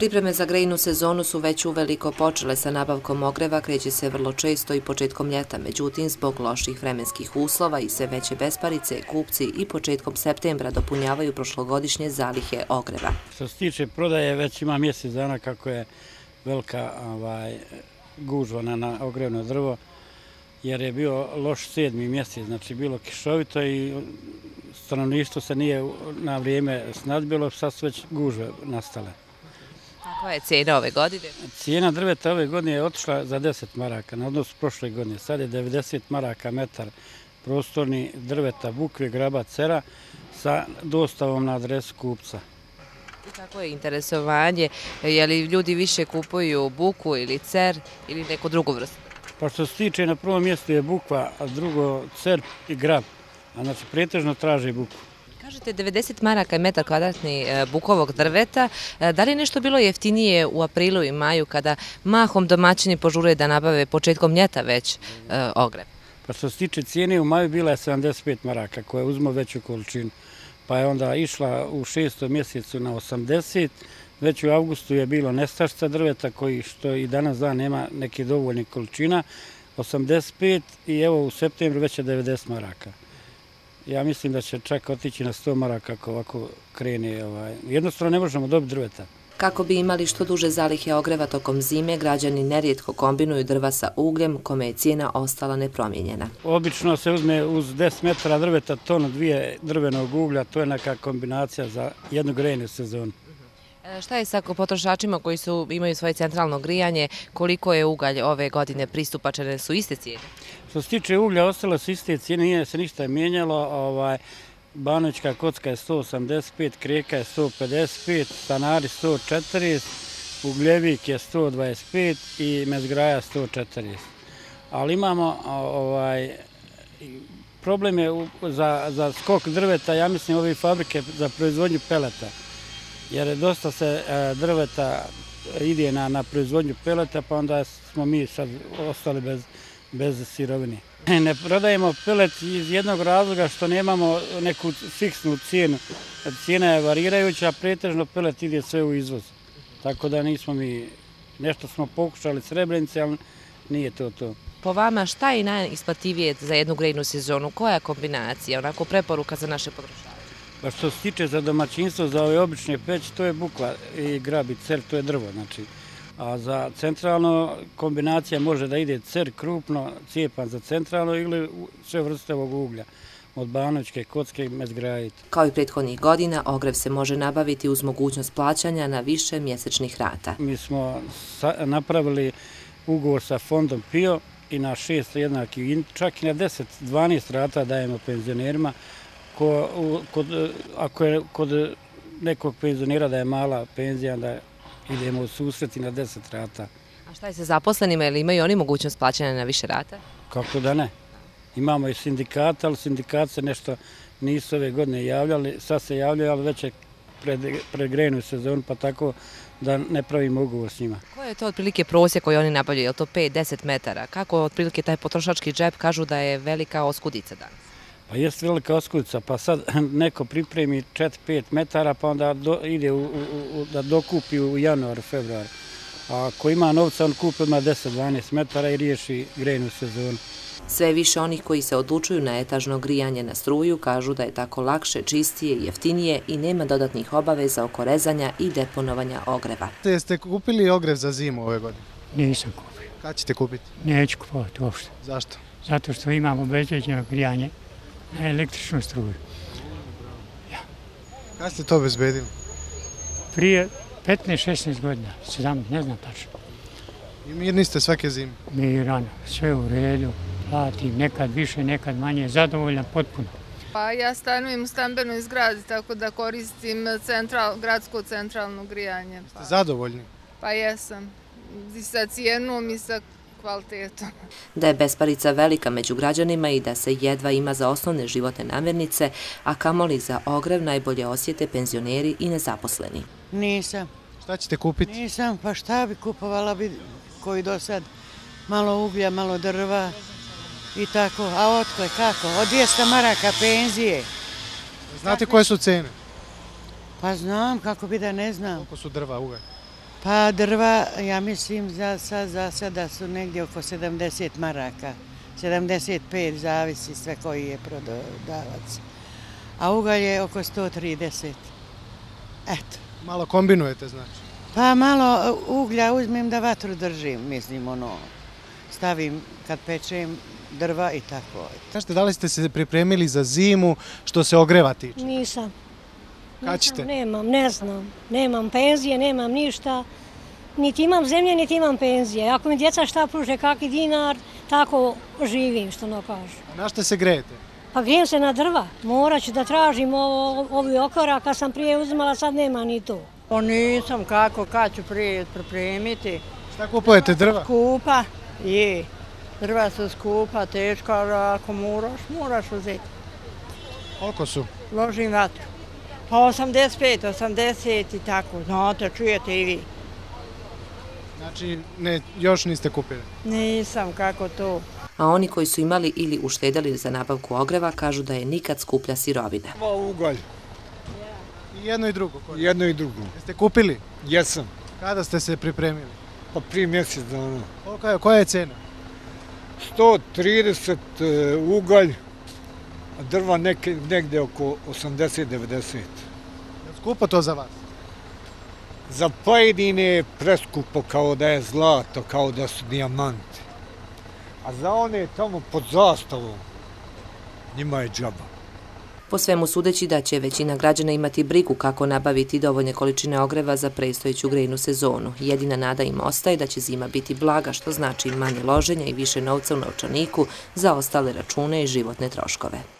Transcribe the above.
Pripreme za grejnu sezonu su već uveliko počele sa nabavkom ogreva, kreće se vrlo često i početkom ljeta, međutim, zbog loših vremenskih uslova i sve veće besparice, kupci i početkom septembra dopunjavaju prošlogodišnje zalihe ogreva. Što se tiče prodaje, već ima mjesec dana kako je velika ovaj, gužva na ogrevno drvo, jer je bio loš sedmi mjesec, znači bilo kišovito i stanovništvo se nije na vrijeme snadbilo, sad su već gužve nastale. Koja je cijena ove godine? Cijena drveta ove godine je otišla za 10 maraka na odnosu prošle godine. Sad je 90 maraka metar prostorni drveta bukve, graba, cera sa dostavom na adresu kupca. I kako je interesovanje? Je li ljudi više kupuju buku ili cer ili neku drugu vrstu? Pa što se tiče, na prvom mjestu je bukva, a drugo cer i grab. A znači, pretežno traže buku. Kažete 90 maraka je metar kvadratni e, bukovog drveta. E, da li je nešto bilo jeftinije u aprilu i maju kada mahom domaćini požuruje da nabave početkom ljeta već e, ogreb? Pa što se tiče cijene, u maju bila je 75 maraka koja uzmo veću količinu. Pa je onda išla u šestom mjesecu na 80. Već u avgustu je bilo nestašca drveta koji što i danas da nema neke dovoljne količina. 85 i evo u septembru već je 90 maraka ja mislim da će čak otići na 100 maraka kako ovako krene. Ovaj. Jednostavno ne možemo dobiti drveta. Kako bi imali što duže zalihe ogreva tokom zime, građani nerijetko kombinuju drva sa ugljem, kome je cijena ostala nepromjenjena. Obično se uzme uz 10 metara drveta ton dvije drvenog uglja, to je neka kombinacija za jednu grejnu sezonu. E, šta je sa potrošačima koji su imaju svoje centralno grijanje, koliko je ugalj ove godine pristupačene su iste cijene? Što se tiče uglja, ostale su iste cijene, nije se ništa mijenjalo. Ovaj, Banovićka kocka je 185, Krijeka je 155, Stanari 140, Ugljevik je 125 i Mezgraja 140. Ali imamo ovaj, problem je za, za skok drveta, ja mislim, ove fabrike za proizvodnju peleta jer dosta se e, drveta ide na, na proizvodnju peleta, pa onda smo mi sad ostali bez, bez sirovine. Ne prodajemo pelet iz jednog razloga što nemamo neku fiksnu cijenu. Cijena je varirajuća, pretežno pelet ide sve u izvoz. Tako da nismo mi, nešto smo pokušali srebrenice, ali nije to to. Po vama šta je najisplativije za jednu grejnu sezonu? Koja kombinacija, onako preporuka za naše potrošače? Pa što se tiče za domaćinstvo, za ove obične peći, to je bukva i grab i cer, to je drvo. Znači. A za centralno kombinacija može da ide cer krupno, cijepan za centralno ili sve vrste ovog uglja od banovičke, kocke i mezgrajite. Kao i prethodnih godina, ogrev se može nabaviti uz mogućnost plaćanja na više mjesečnih rata. Mi smo napravili ugovor sa fondom PIO i na šest jednaki, čak i na 10-12 rata dajemo penzionerima, ako, kod, ako je kod nekog penzionera da je mala penzija, da idemo u susreti na 10 rata. A šta je sa zaposlenima, ili imaju oni mogućnost plaćanja na više rata? Kako da ne. Imamo i sindikata, ali sindikat se nešto nisu ove godine javljali, sad se javljaju, ali već je pred, pred grejnu sezonu, pa tako da ne pravimo ugovor s njima. Koje je to otprilike prosje koje oni nabavljaju? Je li to 5-10 metara? Kako otprilike taj potrošački džep kažu da je velika oskudica danas? Pa jest velika oskudica, pa sad neko pripremi 4-5 metara, pa onda ide da dokupi u januar, februar. A ako ima novca, on kupi odmah 10-12 metara i riješi grejnu sezonu. Sve više onih koji se odlučuju na etažno grijanje na struju kažu da je tako lakše, čistije i jeftinije i nema dodatnih obaveza oko rezanja i deponovanja ogreva. Jeste kupili ogrev za zimu ove godine? Nisam kupio. Kad ćete kupiti? Neću kupovati uopšte. Zašto? Zato što imamo bezveđeno grijanje na električnu struju. Ja. Kada ste to obezbedili? Prije 15-16 godina, 17, ne znam tačno. I mirni ste svake zime? Miran, sve u redu, platim, nekad više, nekad manje, zadovoljan potpuno. Pa ja stanujem u stambenoj zgradi, tako da koristim central, gradsko centralno grijanje. Pa. Ste zadovoljni? Pa jesam. I sa cijenom i sa kvalitetom. Da je besparica velika među građanima i da se jedva ima za osnovne životne namirnice, a kamoli za ogrev najbolje osjete penzioneri i nezaposleni. Nisam. Šta ćete kupiti? Nisam, pa šta bi kupovala bi koji do sad malo uglja, malo drva i tako. A otko je kako? Od 200 maraka penzije. Znate koje su cene? Pa znam, kako bi da ne znam. Koliko su drva ugalj? Pa drva, ja mislim za, sa, za sada su negdje oko 70 maraka. 75 zavisi sve koji je prodavac. A ugalj je oko 130. Eto. Malo kombinujete znači. Pa malo uglja uzmem da vatru držim, mislim ono. Stavim kad pečem drva i tako. Kažete, da li ste se pripremili za zimu što se ogreva tiče? Nisam. Kad ćete? Nemam, ne znam. Nemam penzije, nemam ništa. Niti imam zemlje, niti imam penzije. Ako mi djeca šta pruže, kakvi dinar, tako živim, što no kažu. Na što se grejete? Pa grijem se na drva. Morat ću da tražim ovi okora, kad sam prije uzimala, sad nema ni to. Pa nisam kako, kad ću prije pripremiti. Šta kupujete drva? Skupa, je. Drva su skupa, teška, ali ako moraš, moraš uzeti. Koliko su? Ložim vatru. Pa 85, 80 i tako, znate, čujete i vi. Znači, ne, još niste kupili. Nisam, kako to. A oni koji su imali ili uštedali za nabavku ogreva kažu da je nikad skuplja sirovina. Ovo ugalj, jedno i drugo. jedno i drugo. Jeste kupili? Jesam, Kada ste se pripremili? pa prije mjesec dana. Je, koja je cena? 130 e, ugalj, drva neke, negde oko 80-90. Je skupo to za vas? Za pojedine je preskupo kao da je zlato, kao da su dijamanti. A za one tamo pod zastavom, njima je džaba. Po svemu sudeći da će većina građana imati brigu kako nabaviti dovoljne količine ogreva za prestojeću grejnu sezonu. Jedina nada im ostaje da će zima biti blaga, što znači manje loženja i više novca u novčaniku za ostale račune i životne troškove.